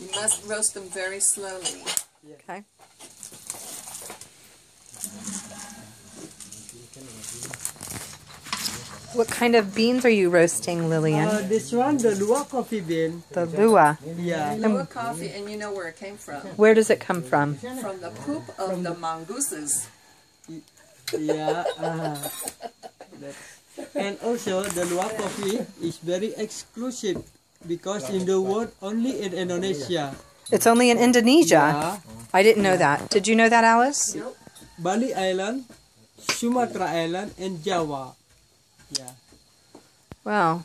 You must roast them very slowly. Okay. What kind of beans are you roasting, Lillian? Uh, this one, the Luwak coffee bean. the luwak. Yeah. Luwak coffee, and you know where it came from. Where does it come from? From the poop of the mongooses. Yeah. Uh, and also, the Luwak coffee is very exclusive because in the world, only in Indonesia. It's only in Indonesia. Yeah. I didn't know that. Did you know that, Alice? Bali Island, Sumatra Island, and Java. Yeah. Wow.